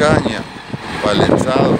caña, palenzado.